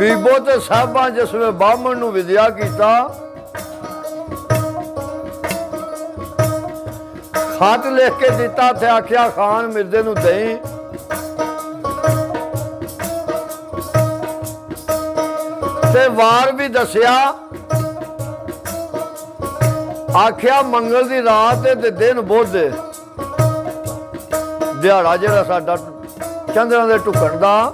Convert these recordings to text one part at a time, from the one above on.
ਬੀਬੋ ਤੇ ਸਾਹਿਬਾਂ ਜਿਸ ਵੇ ਬਾਹਮਣ ਨੂੰ ਵਿਦਿਆ ਕੀਤਾ, ਖਤ ਲਿਖ ਕੇ ਦਿੱਤਾ ਤੇ ਆਖਿਆ, ਖਾਨ ਮਿਰਜ਼ੇ ਨੂੰ ਦੇਈ। ਤੇ ਵਾਰ ਵੀ ਦੱਸਿਆ, ਆਖਿਆ, ਮੰਗਲ ਦੀ ਰਾਤ ਤੇ ਦਿਨ ਬੁੱਧ ਦਿਹਾੜਾ ਜਿਹੜਾ ਸਾਡਾ ਚੰਦਰਾਂ ਦੇ ਟੁਕਣ ਦਾ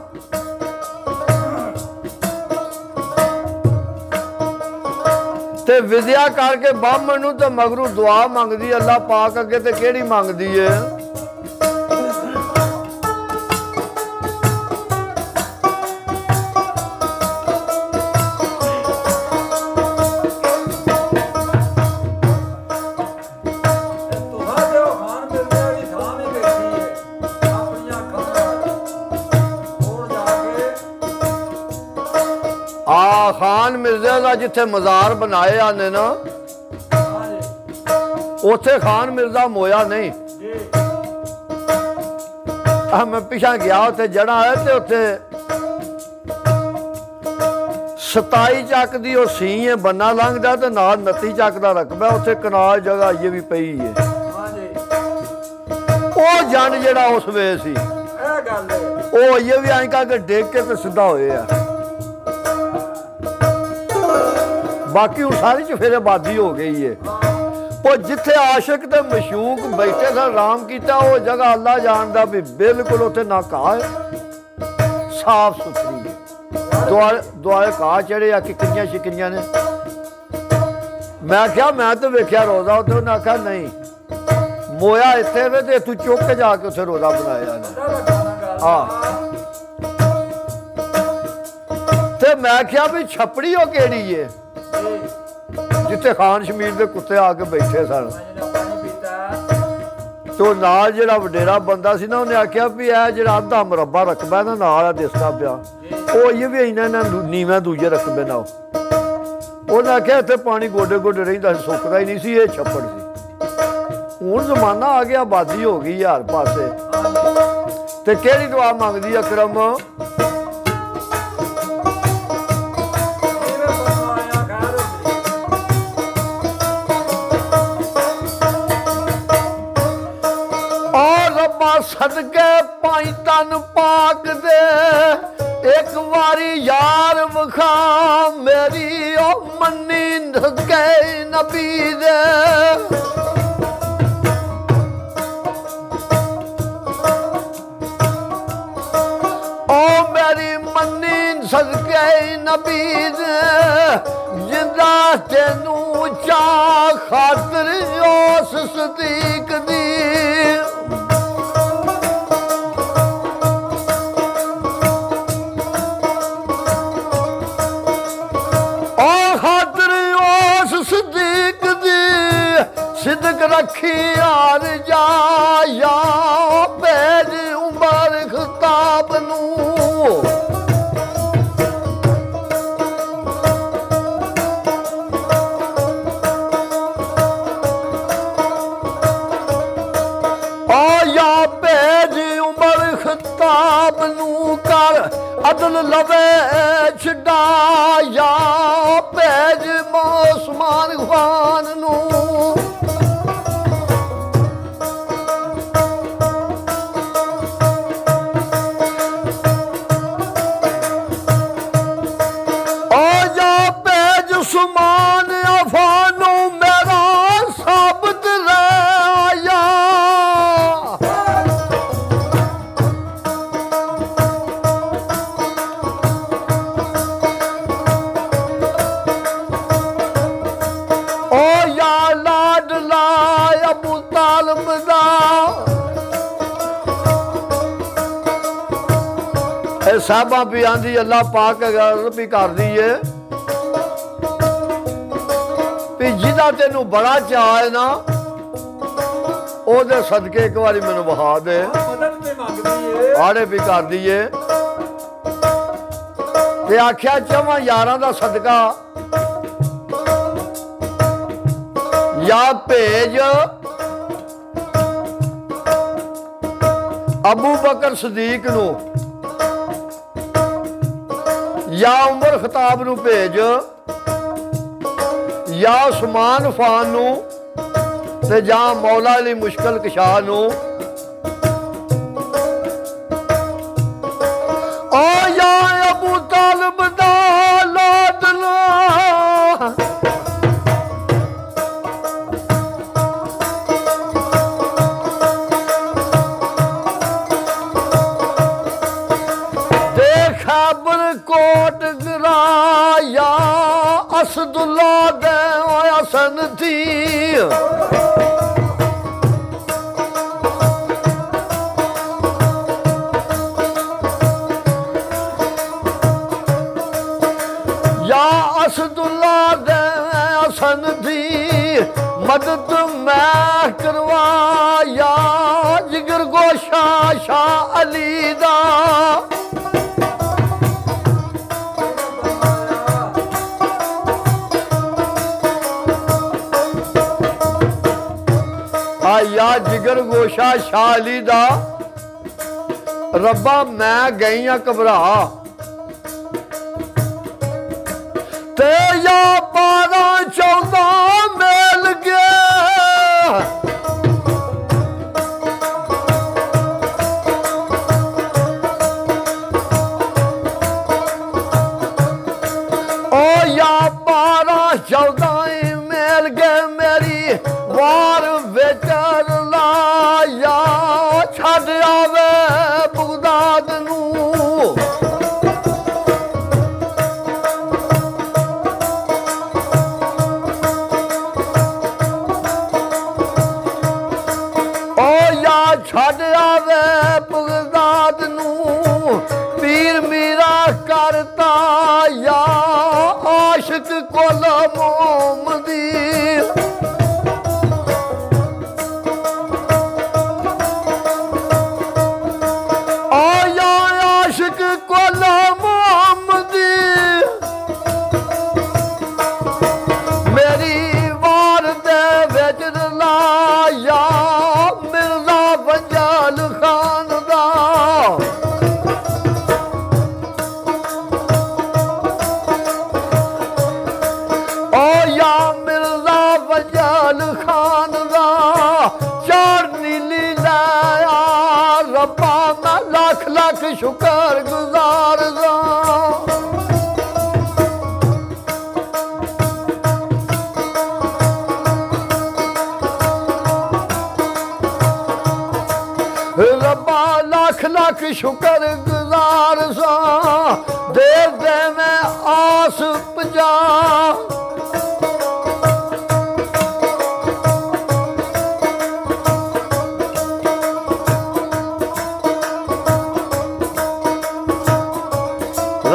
ਤੇ ਵਿਦਿਆ ਕਰਕੇ ਬਾਹਮਣ ਨੂੰ ਤਾਂ ਮਗਰੂ ਦੁਆ ਮੰਗਦੀ, ਅੱਲਾ ਪਾਕ ਅੱਗੇ ਤੇ ਕਿਹੜੀ ਮੰਗਦੀ ਏ? ਜਿੱਥੇ ਮਜ਼ਾਰ ਬਣਾਏ ਆਨੇ ਨਾ ਹਾਂਜੀ ਉੱਥੇ ਖਾਨ ਮਿਰਜ਼ਾ ਮੋਇਆ ਨਹੀਂ। ਆ ਮੈਂ ਪਿਛਾ ਗਿਆ ਉੱਥੇ ਜੜਾ ਹੈ ਤੇ ਉੱਥੇ 27 ਚੱਕ ਦੀ ਉਹ ਸੀ ਹੈ ਬੰਨਾ ਲੰਘਦਾ ਤੇ ਨਾਲ 29 ਚੱਕ ਦਾ ਰਕਬਾ ਉੱਥੇ ਕਨਾਲ ਜਗ੍ਹਾ ਇਹ ਵੀ ਪਈ ਹੈ ਉਹ ਜੰਡ ਜਿਹੜਾ ਉਸ ਵੇ ਸੀ ਇਹ ਗੱਲ ਉਹ ਇਹ ਵੀ ਐਂ ਕਰਕੇ ਡੇਕ ਕੇ ਤੇ ਸਿੱਧਾ ਹੋਏ ਆ ਬਾਕੀ ਉਹ ਸਾਰੀ ਚ ਫਿਰ ਆਬਾਦੀ ਹੋ ਗਈ ਏ। ਉਹ ਜਿੱਥੇ ਆਸ਼ਿਕ ਤੇ ਮਸ਼ੂਕ ਬੈਠੇ ਸਨ, ਰਾਮ ਕੀਤਾ, ਉਹ ਜਗ੍ਹਾ ਅੱਲਾ ਜਾਣਦਾ ਵੀ ਬਿਲਕੁਲ ਉੱਥੇ ਨਾ ਘਾਹ ਸਾਫ਼ ਸੁਥਰੀ ਹੈ ਦੁਆਲੇ ਦੁਆਲੇ ਘਾਹ ਚੜੇ ਆ ਕਿੰਨੀਆਂ ਸ਼ਿਕਰੀਆਂ ਨੇ। ਮੈਂ ਕਿਹਾ, ਮੈਂ ਤਾਂ ਵੇਖਿਆ ਰੋਜ਼ਾ ਉੱਥੇ, ਉਹਨੇ ਆਖਿਆ, ਨਹੀਂ। ਮੋਇਆ ਇੱਥੇ ਵੇ ਤੇ ਤੂੰ ਚੁੱਕ ਕੇ ਜਾ ਕੇ ਉੱਥੇ ਰੋਜ਼ਾ ਬਣਾਇਆ ਨੇ। ਇਹਦਾ ਤੇ ਮੈਂ ਕਿਹਾ ਵੀ ਛਪੜੀ ਉਹ ਕਿਹੜੀ ਏ? ਜਿੱਥੇ ਖਾਨ ਸ਼ਮੀਰ ਦੇ ਕੁੱਤੇ ਆ ਕੇ ਬੈਠੇ ਸਨ। ਜਿਹਨੇ ਨਾਲ ਜਿਹੜਾ ਵਡੇਰਾ ਬੰਦਾ ਸੀ ਨਾ, ਉਹਨੇ ਆਖਿਆ ਵੀ ਇਹ ਜਿਹੜਾ ਅੱਧਾ ਮੁਰੱਬਾ ਰਕਬਾ ਨਾ ਨਾਲ ਆ ਦਿਸਦਾ ਪਿਆ। ਉਹ ਇਹ ਵੀ ਇਹਨਾਂ ਨਾਲ ਨੀਵੇਂ ਦੂਜੇ ਰਕਬੇ ਨਾਲ। ਉਹਨੇ ਆਖਿਆ ਇੱਥੇ ਪਾਣੀ ਗੋਡੇ ਗੋਡੇ ਰਹਿੰਦਾ ਸੀ, ਸੁੱਕਦਾ ਹੀ ਨਹੀਂ ਸੀ, ਇਹ ਛੱਪੜ ਸੀ। ਹੁਣ ਜ਼ਮਾਨਾ ਆ ਗਿਆ, ਆਬਾਦੀ ਹੋ ਗਈ ਯਾਰ ਪਾਸੇ। ਤੇ ਕਿਹੜੀ ਦੁਆ ਮੰਗਦੀ ਅਕਰਮ ਨਬੀ ਦੇ ਓ ਮੇਰੀ ਮੰਨੀ ਸਦਕੇ ਨਬੀ ਦੇ ਜਿੰਦਾ ਤੈਨੂੰ ਚਾ ਖਾਤਰ ਉਸ ਸਦੀਕ ਦੀ ਇਹ ਸਾਬਾ ਵੀ ਆਂਦੀ ਅੱਲਾ ਪਾਕ ਗੱਲ ਵੀ ਕਰਦੀ ਏ ਵੀ ਜਿਹਦਾ ਤੈਨੂੰ ਬੜਾ ਚਾਅ ਹੈ ਨਾ ਉਹਦੇ ਸਦਕੇ ਇੱਕ ਵਾਰੀ ਮੈਨੂੰ ਵਹਾ ਦੇ। ਆੜੇ ਵੀ ਕਰਦੀ ਏ। ਤੇ ਆਖਿਆ ਚਵਾਂ ਯਾਰਾਂ ਦਾ ਸਦਕਾ। ਜਾਂ ਭੇਜ। ਅਬੂ ਬਕਰ ਸਦੀਕ ਨੂੰ ਜਾਂ ਉਮਰ ਖਤਾਬ ਨੂੰ ਭੇਜ, ਜਾਂ ਉਸਮਾਨ ਫਾਨ ਨੂੰ, ਤੇ ਜਾਂ ਮੌਲਾ ਅਲੀ ਮੁਸ਼ਕਲ ਕਸ਼ਾ ਨੂੰ ਸ਼ਾ ਅਲੀ ਦਾ ਆਇਆ ਜਿਗਰ ਗੋਸ਼ਾ ਸ਼ਾ ਅਲੀ ਦਾ ਰੱਬਾ ਮੈਂ ਗਈਆਂ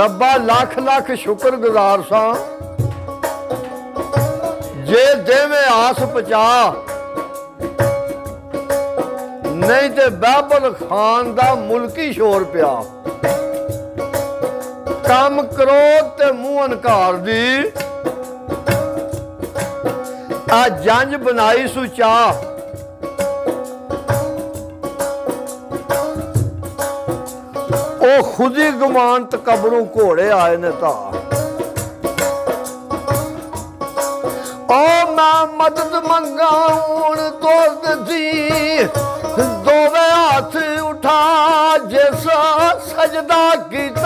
ਰੱਬਾ ਲੱਖ ਲੱਖ ਸ਼ੁਕਰ ਗੁਜ਼ਾਰ ਸਾਂ। ਜੇ ਦੇਵੇਂ ਆਸ ਪਚਾ ਨਹੀਂ ਤੇ ਬਾਬਲ ਖਾਨ ਦਾ ਮੁਲਕੀ ਸ਼ੋਰ ਪਿਆ। ਕੰਮ ਕਰੋ ਤੇ ਮੂੰਹ ਅਨਕਾਰ ਦੀ। ਆ ਜੰਜ ਬਣਾਈ ਸੁਚਾ। ਉਹ ਖੁਦੀ ਗੁਮਾਨ ਤਕਬਰੋਂ ਘੋੜੇ ਆਏ ਨੇ ਤਾਂ ਓ ਮੈਂ ਮਦਦ ਮੰਗਾ ਹੁਣ ਦੋਸਤ ਦੀ ਦੋਵੇਂ ਹੱਥ ਉਠਾ ਜਿਸ ਸਜਦਾ ਕੀਤਾ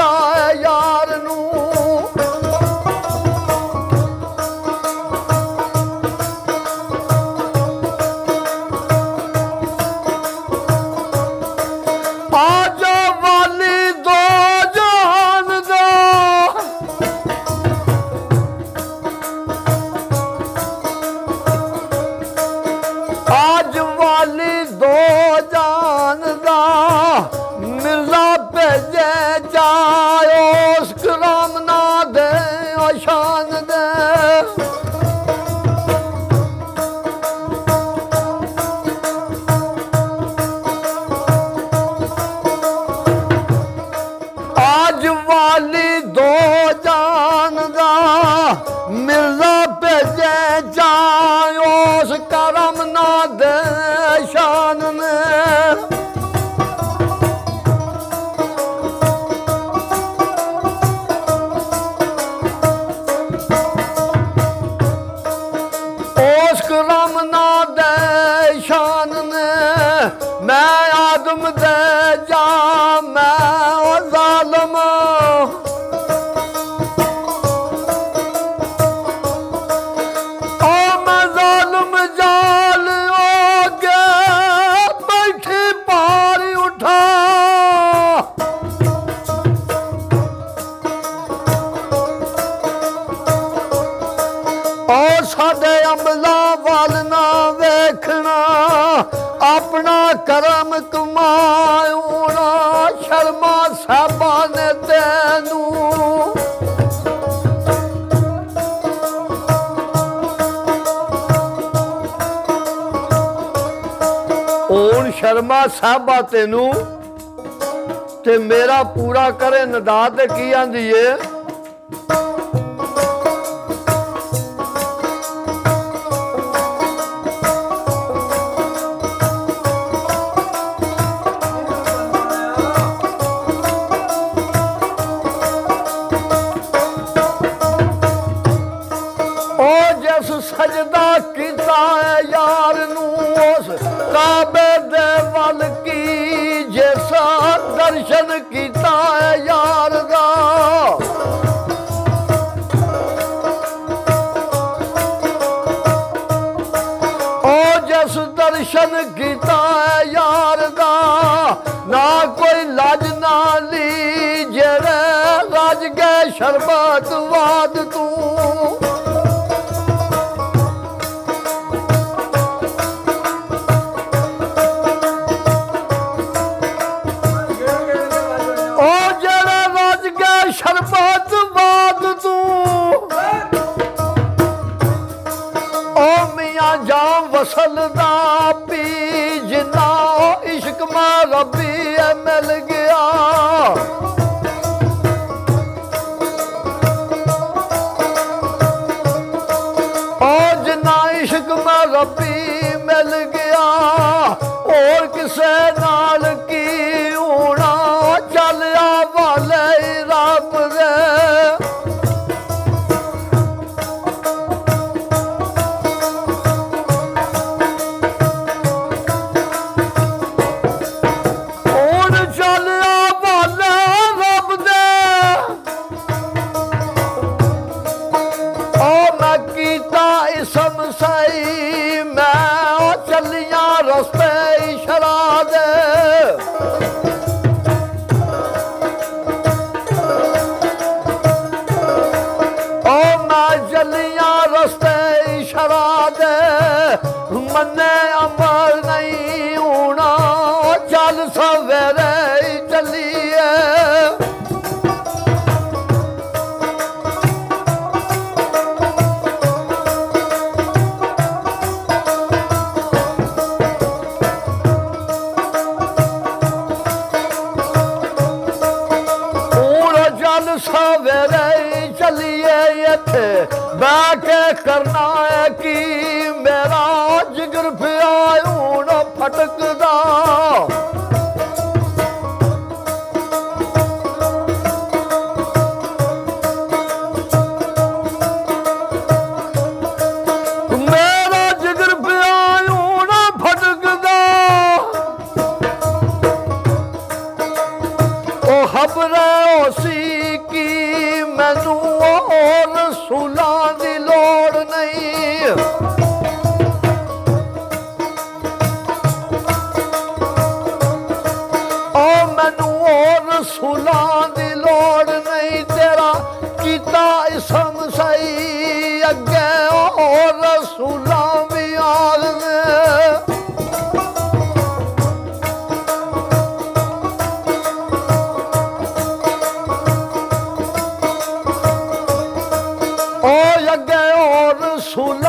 ਮਿਰਜ਼ਾ ਭੇਜੇ ਜਾਇ ਉਸ ਕਰਮ ਨਾ ਦੇ ਸ਼ਾਨ ਨੇ। ਸਾਡੇ ਅਮਲਾਂ ਵੱਲ ਨਾ ਵੇਖਣਾ, ਆਪਣਾ ਕਰਮ ਕਮਾਉਣਾ, ਸ਼ਰਮਾ ਸਾਹਿਬਾਂ ਨੇ ਤੈਨੂੰ। ਓਨ ਸ਼ਰਮਾ ਸਾਹਿਬਾ ਤੈਨੂੰ, ਤੇ ਮੇਰਾ ਪੂਰਾ ਕਰੇ ਨਦਾ ਤੇ ਕੀ ਆਂਦੀ ਏ? ਜਿਸ ਸਜਦਾ ਕੀਤਾ ਹੈ ਯਾਰ ਨੂੰ? ਉਸ ਕਾਬੇ ਦੇ ਵੱਲ ਕੀ ਜਿਸ ਦਰਸ਼ਨ ਕੀਤਾ ਹੈ ਯਾਰ ਦਾ? ਉਹ ਜਿਸ ਦਰਸ਼ਨ ਕੀਤਾ ਹੈ ਯਾਰ ਦਾ, ਨਾ ਕੋਈ ਲਾਜ ਨਾ ਲੀ, ਜਿਹੜੇ ਰੱਜ ਗਏ ਸ਼ਰਬਤ ਵਾਦ ਤੂੰ। ਮਾ ਰੱਬੀ ਐ ਮਿਲ ਗਿਆ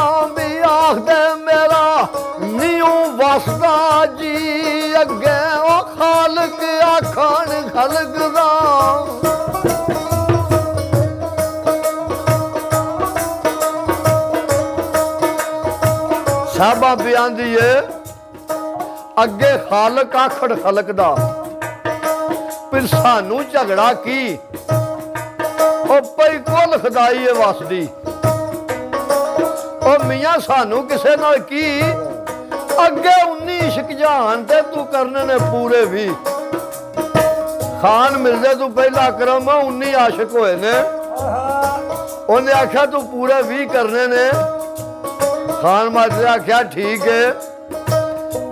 ਵੀ ਆਖਦੇ ਮੇਰਾ ਨਿਉ ਵਸਦਾ ਜੀ। ਅੱਗੇ ਉਹ ਖਾਲਕ ਆਖਣ, ਖਲਕ ਦਾ। ਸਾਬਾ ਬਿਆੰਦੀ ਏ ਅੱਗੇ ਖਾਲਕ ਆਖੜ ਖਲਕ ਦਾ। ਫਿਰ ਸਾਨੂੰ ਝਗੜਾ ਕੀ? ਉਹ ਪਈ ਕੋਲ ਖਦਾਈ ਏ ਵਸਦੀ। ਉਹ ਮੀਆਂ ਸਾਨੂੰ ਕਿਸੇ ਨਾਲ ਕੀ ਅੱਗੇ 19 ਆਸ਼ਿਕ ਜਹਾਨ ਤੇ ਤੂੰ ਕਰਨੇ ਨੇ ਪੂਰੇ ਵੀ ਖਾਨ ਮਿਰਜ਼ੇ ਤੋਂ ਪਹਿਲਾਂ ਅਕਰਮ 19 ਆਸ਼ਿਕ ਹੋਏ ਨੇ ਆਹਾ ਉਹਨੇ ਆਖਿਆ ਤੂੰ ਪੂਰੇ 20 ਕਰਨੇ ਨੇ ਖਾਨ ਮਾਜਰੇ ਨੇ ਆਖਿਆ ਠੀਕ ਹੈ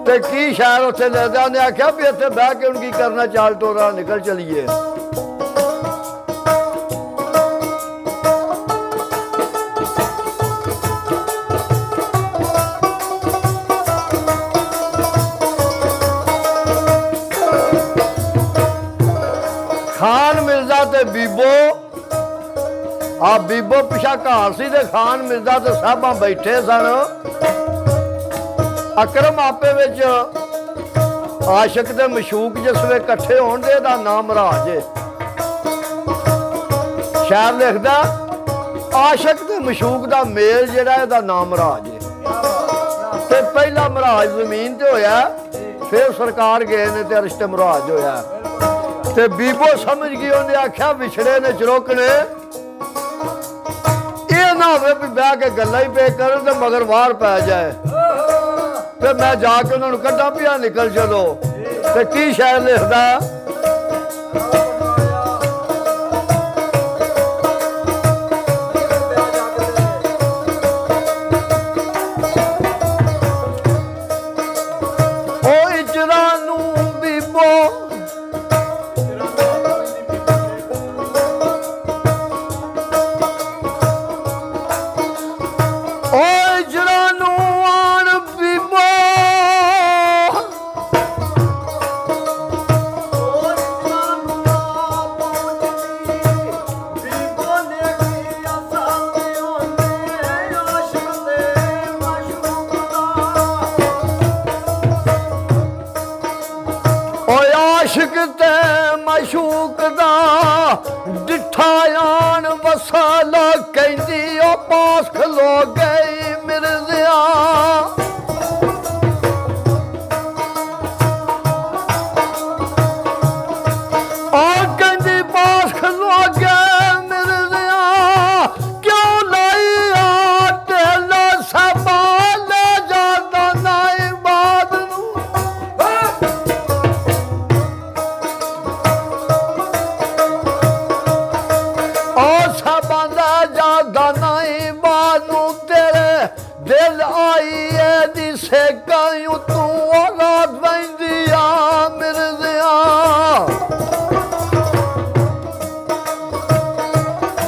ਤੇ ਕੀ ਸ਼ਾਇਰ ਉੱਥੇ ਲੈ ਜਾ ਉਹਨੇ ਆਖਿਆ ਵੀ ਇੱਥੇ ਬਹਿ ਕੇ ਹੁਣ ਕੀ ਕਰਨਾ ਚਾਲ ਟੋਰਾ ਨਿਕਲ ਚਲੀਏ ਬੀਬੋ, ਆ ਬੀਬੋ ਪਿਛਾ ਘਰ ਸੀ ਤੇ ਖਾਨ ਮਿਰਜ਼ਾ ਤੇ ਸਾਹਿਬਾਂ ਬੈਠੇ ਸਨ। ਅਕਰਮ ਆਪੇ ਵਿੱਚ ਆਸ਼ਿਕ ਤੇ ਮਸ਼ੂਕ ਜਿਸ ਵੇ ਇਕੱਠੇ ਹੋਣ ਦੇ ਦਾ ਨਾਮ ਰਾਜ ਹੈ ਸ਼ਾਇਰ ਲਿਖਦਾ, ਆਸ਼ਿਕ ਤੇ ਮਸ਼ੂਕ ਦਾ ਮੇਲ ਜਿਹੜਾ, ਇਹਦਾ ਨਾਮ ਰਾਜ ਹੈ ਤੇ ਪਹਿਲਾ ਮਹਾਰਾਜ ਜ਼ਮੀਨ ਤੇ ਹੋਇਆ, ਫਿਰ ਸਰਕਾਰ ਗਏ ਨੇ ਤੇ ਅਰਿਸ਼ਟ ਮਹਾਰਾਜ ਹੋਇਆ। ਤੇ ਬੀਬੋ ਸਮਝ ਗਈ, ਉਹਨੇ ਆਖਿਆ, ਵਿਛੜੇ ਨੇ ਚਰੋਕਣੇ ਇਹ ਨਾ ਹੋਵੇ ਵੀ ਬਹਿ ਕੇ ਗੱਲਾਂ ਹੀ ਪੇ ਕਰਨ ਤੇ ਮਗਰ ਬਾਹਰ ਪੈ ਜਾਏ। ਤੇ ਮੈਂ ਜਾ ਕੇ ਉਹਨਾਂ ਨੂੰ ਕੱਢਾਂ ਪਿਆ ਨਿਕਲ ਚਲੋ। ਤੇ ਕੀ ਸ਼ਾਇਰ ਲਿਖਦਾ? all ਤੇਰੇ ਦਿਲ ਆਈ ਏ ਦੀ ਸੇਕਾਂ ਤੂੰ ਔਲਾਦ ਵੰਦੀ ਆ ਮਿਰਜ਼ਿਆ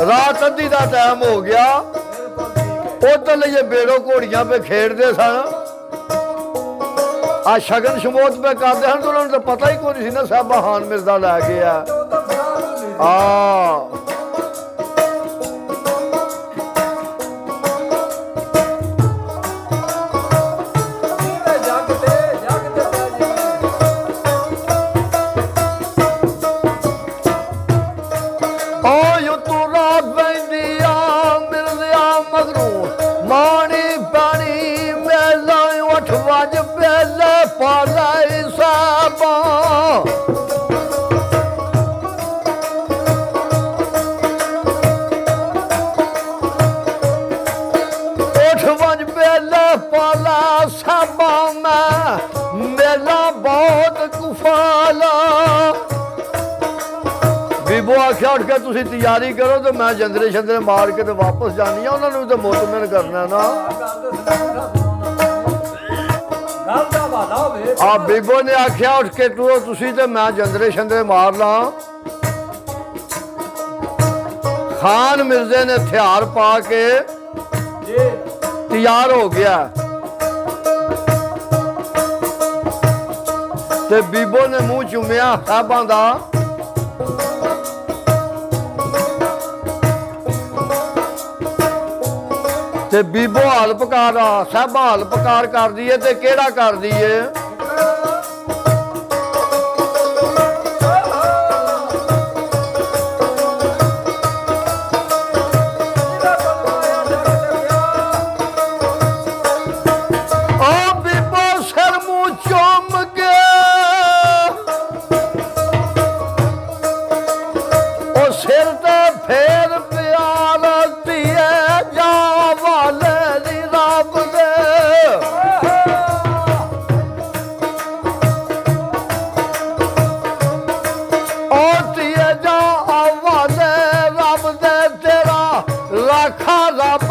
ਰਾਤ ਅੱਧੀ ਦਾ ਟਾਈਮ ਹੋ ਗਿਆ ਉਧਰ ਲਈ ਬੇੜੋ ਘੋੜੀਆਂ 'ਤੇ ਖੇਡਦੇ ਸਨ ਆ ਸ਼ਗਨ ਸ਼ਮੋਤ 'ਤੇ ਕਰਦੇ ਹਨ ਤਾਂ ਉਹਨਾਂ ਨੂੰ ਤਾਂ ਪਤਾ ਹੀ ਕੋਈ ਨਹੀਂ ਸੀ ਨਾ ਸਾਬਾ ਹਾਨ ਮਿਰਜ਼ਾ ਸਾਬਾ ਉਠ ਵਜ ਬੇਲੇ ਪਾਲਾ ਸਾਬਾ ਮੈਂ ਮੇਲਾ ਬਹੁਤ ਕੁਫਾਲਾ ਬੀਬੋ ਆਖਿਆ ਉੱਠ ਕੇ ਤੁਸੀਂ ਤਿਆਰੀ ਕਰੋ ਤੇ ਮੈਂ ਜੰਦਰੇ ਸ਼ੰਦਰੇ ਮਾਰ ਕੇ ਤੇ ਵਾਪਸ ਜਾਣੀ ਆ ਉਹਨਾਂ ਨੂੰ ਵੀ ਤੇ ਮੁੱਤਮਿਨ ਆ ਬੀਬੋ ਨੇ ਆਖਿਆ ਉੱਠ ਕੇ ਟੂਰੋ ਤੁਸੀਂ ਤੇ ਮੈਂ ਜੰਦਰੇ ਸ਼ੰਦਰੇ ਮਾਰ ਲਾਂ। ਖਾਨ ਮਿਰਜ਼ੇ ਨੇ ਹਥਿਆਰ ਪਾ ਕੇ ਜੀ। ਤਿਆਰ ਹੋ ਗਿਆ। ਤੇ ਬੀਬੋ ਨੇ ਮੂੰਹ ਚੁੰਮਿਆ ਸਾਹਿਬਾਂ ਦਾ। ਤੇ ਬੀਬੋ ਹਾਲ ਪਕਾਰ ਸਾਹਿਬਾਂ ਹਾਲ ਪਕਾਰ ਕਰਦੀ ਏ ਤੇ ਕਿਹੜਾ ਕਰਦੀ ਏ? খারাপ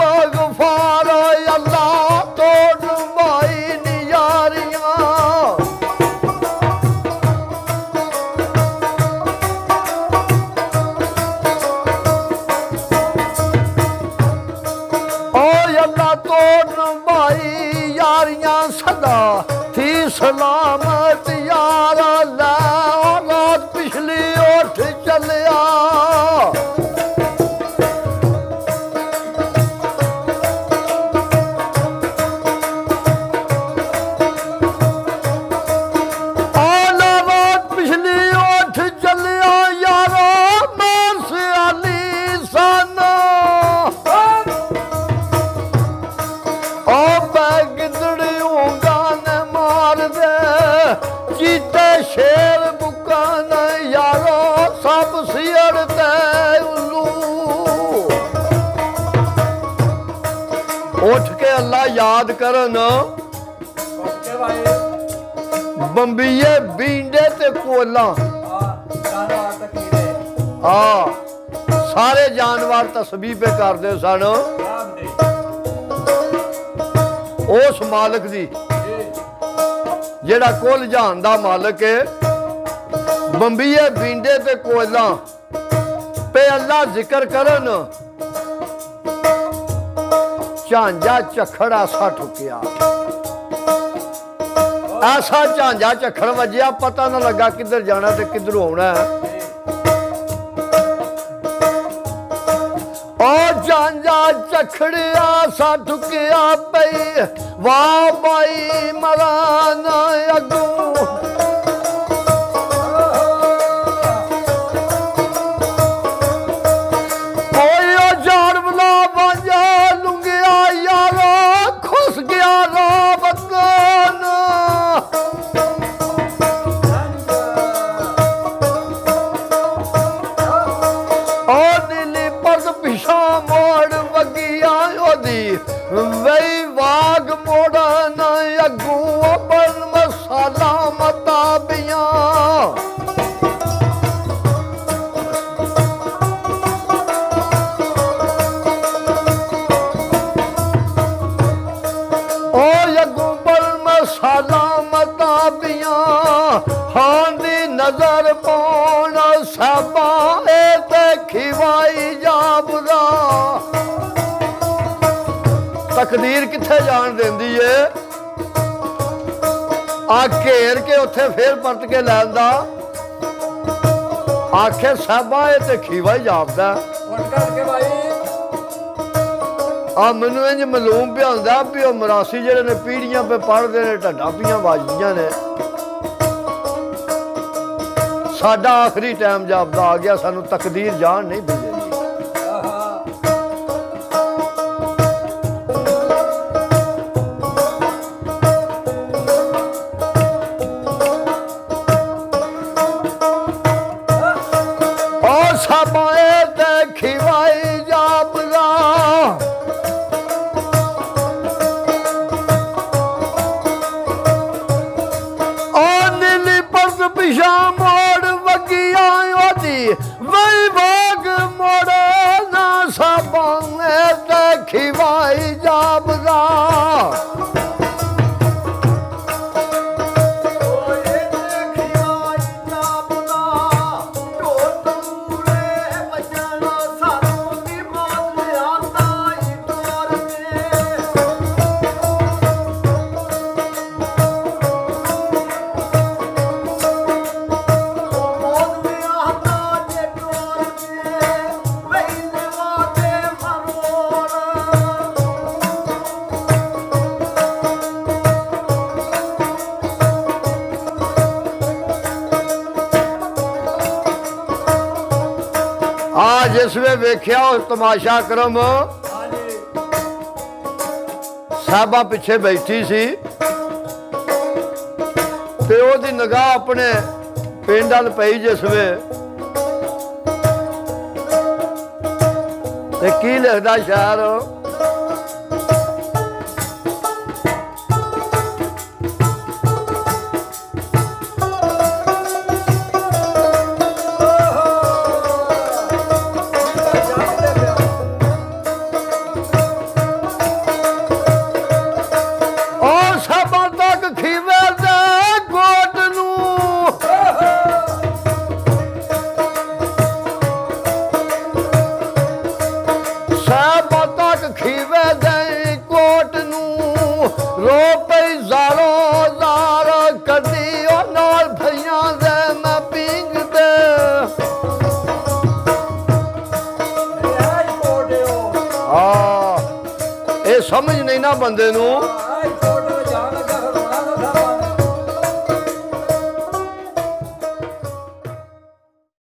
ਬੰਬੀਏ ਬੀਂਡੇ ਤੇ ਕੋਲਾਂ। ਆ ਸਾਰੇ ਜਾਨਵਰ ਤਸਬੀਹ ਪੇ ਕਰਦੇ ਸਨ। ਉਸ ਮਾਲਕ ਦੀ, ਜਿਹੜਾ ਕੋਲ ਜਹਾਨ ਦਾ ਮਾਲਕ ਹੈ ਬੰਬੀਏ ਬੀਂਡੇ ਤੇ ਕੋਲਾਂ ਪੇ ਅੱਲਾ ਜ਼ਿਕਰ ਕਰਨ। ਝਾਂਜਾ ਝਖੜਾ ਸਾ ਠੁਕਿਆ। ਐਸਾ ਝਾਂਜਾ ਝਖੜ ਵੱਜਿਆ, ਪਤਾ ਨਾ ਲੱਗਾ ਕਿੱਧਰ ਜਾਣਾ ਤੇ ਕਿੱਧਰ ਆਉਣਾ। ਓ ਜਾਂਜਾ ਚਖੜਿਆ ਸਾ ਠੁਕਿਆ ਪਈ, ਵਾਹ ਬਾਈ ਮਰਾਨਾ ਅਗੂ। ਆ ਘੇਰ ਕੇ ਉੱਥੇ ਫੇਰ ਪਰਤ ਕੇ ਲੈਂਦਾ ਆਖੇ ਸਭਾ ਇਹ ਤੇ ਖੀਵਾ ਜਾਪਦਾ। ਉੱਠ ਕਰਕੇ ਭਾਈ ਆ ਮੈਨੂੰ ਇੰਜ ਮਲੂਮ ਪਿਆ ਹੁੰਦਾ ਵੀ ਉਹ ਮਰਾਸੀ ਜਿਹੜੇ ਨੇ ਪੀੜੀਆਂ ਪੇ ਪੜਦੇ ਨੇ ਢੱਡਾਂ ਪੀਆਂ ਵੱਜਦੀਆਂ ਨੇ। ਸਾਡਾ ਆਖਰੀ ਟਾਈਮ ਜਾਪਦਾ ਆ ਗਿਆ ਸਾਨੂੰ ਤਕਦੀਰ ਜਾਣ ਨਹੀਂ ਦਿੰਦੀ। ਵੇ ਵੇਖਿਆ ਉਹ ਤਮਾਸ਼ਾ ਕਰਮ। ਸਾਬਾ ਪਿੱਛੇ ਬੈਠੀ ਸੀ। ਤੇ ਉਹਦੀ ਨਿਗਾਹ ਆਪਣੇ ਪਿੰਡ ਵੱਲ ਪਈ ਜਿਸ ਵੇ। ਤੇ ਕੀ ਲਿਖਦਾ ਸ਼ਾਇਰ?